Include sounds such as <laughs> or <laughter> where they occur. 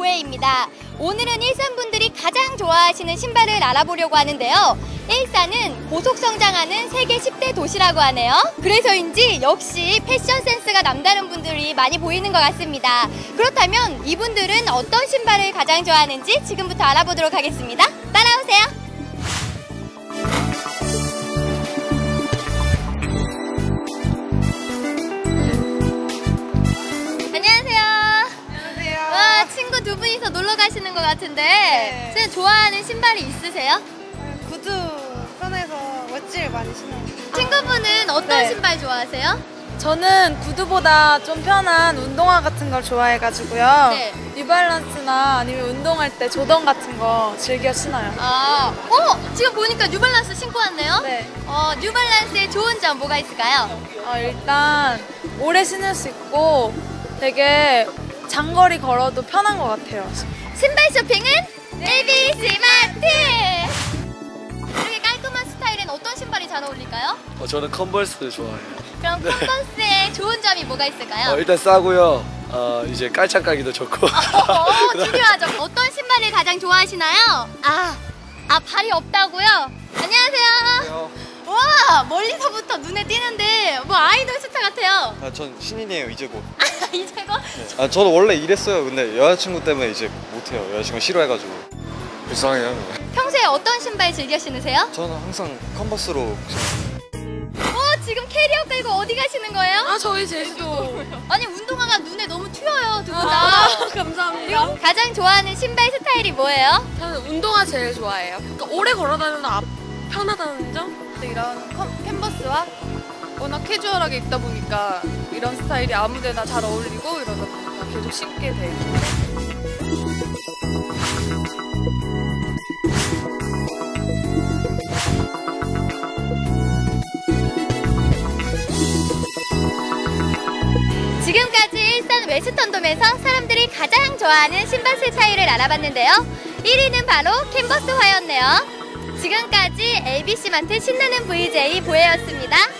보혜입니다. 오늘은 일산 분들이 가장 좋아하시는 신발을 알아보려고 하는데요. 일산은 고속 성장하는 세계 10대 도시라고 하네요. 그래서인지 역시 패션 센스가 남다른 분들이 많이 보이는 것 같습니다. 그렇다면 이분들은 어떤 신발을 가장 좋아하는지 지금부터 알아보도록 하겠습니다. 따라오세요. 가시는 것 같은데 네. 선생님 좋아하는 신발이 있으세요? 구두 편해서 멋지를 많이 신어요. 친구분은 어떤 네. 신발 좋아하세요? 저는 구두보다 좀 편한 운동화 같은 걸 좋아해가지고요. 네. 뉴발란스나 아니면 운동할 때 조던 같은 거 즐겨 신어요. 아, 어 지금 보니까 뉴발란스 신고 왔네요. 네. 어 뉴발란스의 좋은 점 뭐가 있을까요? 어, 일단 오래 신을 수 있고 되게 장거리 걸어도 편한 것 같아요. 신발 쇼핑은 ABC 마트. 이렇게 깔끔한 스타일엔 어떤 신발이 잘 어울릴까요? 어, 저는 컨버스 좋아해요. 그럼 컨버스의 좋은 점이 뭐가 있을까요? 어, 일단 싸고요. 어, 이제 깔창 까기도 좋고. 어, 중요하죠. 어떤 신발을 가장 좋아하시나요? 아, 아 발이 없다고요? 안녕하세요. 와 멀리서부터 눈에 띄는데 아, 전 신인이에요 이제 곧. <laughs> 이제고 아, 저도 원래 이랬어요. 근데 여자친구 때문에 이제 못해요. 여자친구 싫어해가지고. 불쌍해요. 평소에 어떤 신발 즐겨 신으세요? 저는 항상 컨버스로 어 지금 캐리어 끌고 어디 가시는 거예요? 아, 저희 제주도. 아니 운동화가 눈에 너무 튀어요 두 분 다. <laughs> 감사합니다. 가장 좋아하는 신발 스타일이 뭐예요? 저는 운동화 제일 좋아해요. 그러니까 오래 걸어다니는 앞 편하다는 점? 이런 컨- 캔버스와 캐주얼하게 입다 보니까 이런 스타일이 아무데나 잘 어울리고 이러다 보니까 계속 신게 돼요. 지금까지 일산 웨스턴돔에서 사람들이 가장 좋아하는 신발 스타일을 알아봤는데요. 1위는 바로 캔버스화였네요. 지금까지 ABC마트 신나는 VJ 보혜였습니다.